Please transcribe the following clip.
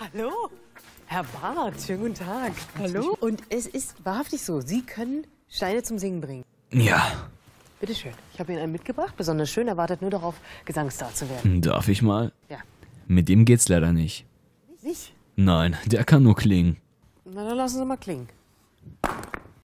Hallo, Herr Barth, schönen guten Tag. Hallo. Und es ist wahrhaftig so, Sie können Steine zum Singen bringen. Ja. Bitte schön. Ich habe Ihnen einen mitgebracht, besonders schön, er wartet nur darauf, Gesangsstar zu werden. Darf ich mal? Ja. Mit dem geht's leider nicht. Nicht? Nein, der kann nur klingen. Na, dann lassen Sie mal klingen.